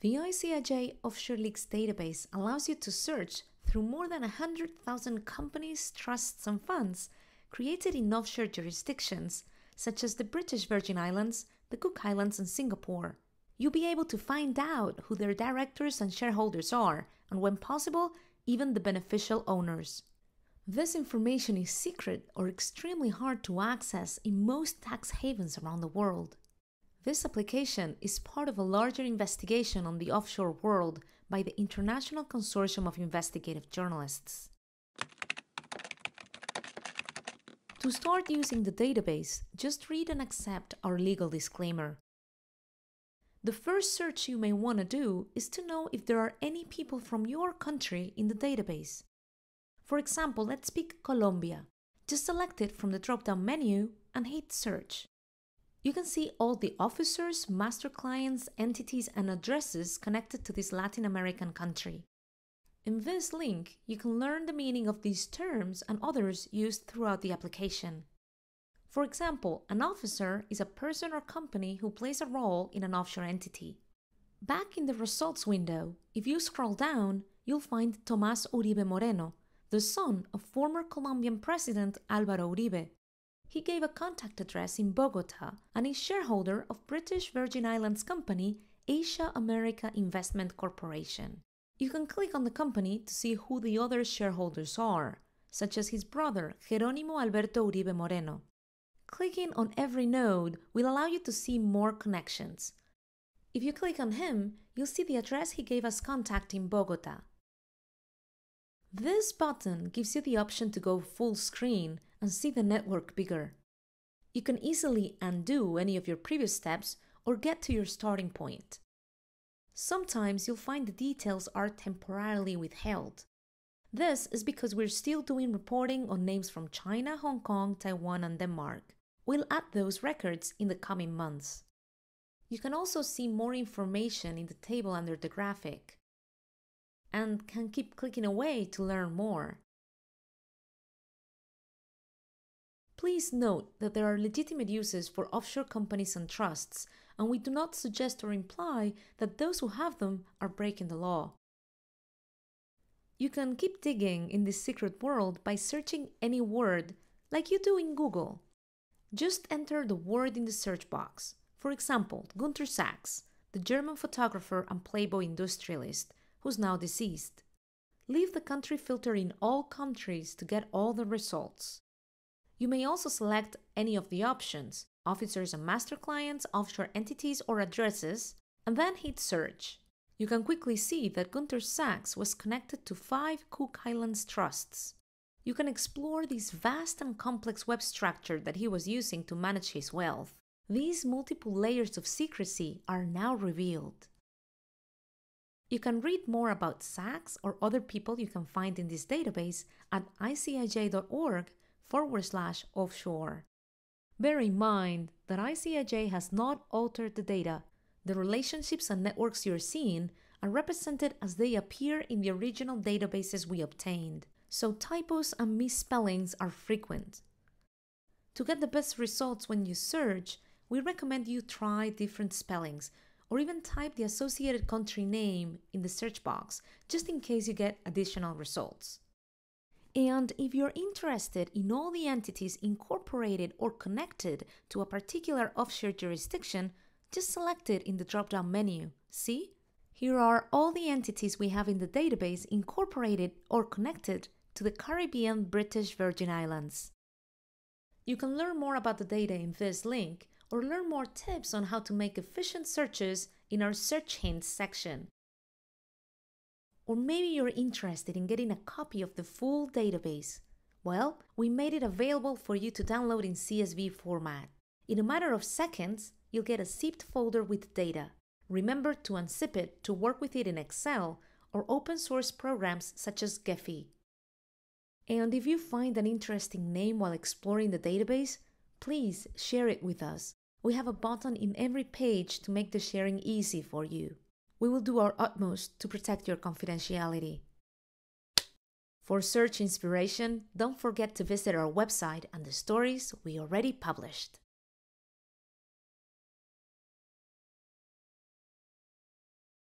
The ICIJ Offshore Leaks database allows you to search through more than 100,000 companies, trusts, and funds created in offshore jurisdictions such as the British Virgin Islands, the Cook Islands, and Singapore. You'll be able to find out who their directors and shareholders are, and when possible, even the beneficial owners. This information is secret or extremely hard to access in most tax havens around the world. This application is part of a larger investigation on the offshore world by the International Consortium of Investigative Journalists. To start using the database, just read and accept our legal disclaimer. The first search you may want to do is to know if there are any people from your country in the database. For example, let's pick Colombia. Just select it from the drop down menu and hit search. You can see all the officers, master clients, entities, and addresses connected to this Latin American country. In this link, you can learn the meaning of these terms and others used throughout the application. For example, an officer is a person or company who plays a role in an offshore entity. Back in the results window, if you scroll down, you'll find Tomás Uribe Moreno, the son of former Colombian President Álvaro Uribe. He gave a contact address in Bogota and is shareholder of British Virgin Islands company Asia America Investment Corporation. You can click on the company to see who the other shareholders are, such as his brother Jerónimo Alberto Uribe Moreno. Clicking on every node will allow you to see more connections. If you click on him, you'll see the address he gave as contact in Bogota. This button gives you the option to go full screen and see the network bigger. You can easily undo any of your previous steps or get to your starting point. Sometimes you'll find the details are temporarily withheld. This is because we're still doing reporting on names from China, Hong Kong, Taiwan, and Denmark. We'll add those records in the coming months. You can also see more information in the table under the graphic and can keep clicking away to learn more. Please note that there are legitimate uses for offshore companies and trusts, and we do not suggest or imply that those who have them are breaking the law. You can keep digging in this secret world by searching any word, like you do in Google. Just enter the word in the search box. For example, Gunter Sachs, the German photographer and Playboy industrialist, who's now deceased. Leave the country filter in all countries to get all the results. You may also select any of the options officers and master clients, offshore entities, or addresses, and then hit search. You can quickly see that Gunter Sachs was connected to five Cook Islands trusts. You can explore this vast and complex web structure that he was using to manage his wealth. These multiple layers of secrecy are now revealed. You can read more about Sachs or other people you can find in this database at icij.org forward slash offshore. Bear in mind that ICIJ has not altered the data. The relationships and networks you're seeing are represented as they appear in the original databases we obtained, so typos and misspellings are frequent. To get the best results when you search, we recommend you try different spellings or even type the associated country name in the search box just in case you get additional results. And if you're interested in all the entities incorporated or connected to a particular offshore jurisdiction, just select it in the drop down menu. See? Here are all the entities we have in the database incorporated or connected to the Caribbean British Virgin Islands. You can learn more about the data in this link or learn more tips on how to make efficient searches in our Search Hints section. Or maybe you're interested in getting a copy of the full database. Well, we made it available for you to download in CSV format. In a matter of seconds, you'll get a zipped folder with data. Remember to unzip it to work with it in Excel or open source programs such as Gephi. And if you find an interesting name while exploring the database, please share it with us. We have a button in every page to make the sharing easy for you. We will do our utmost to protect your confidentiality. For search inspiration, don't forget to visit our website and the stories we already published.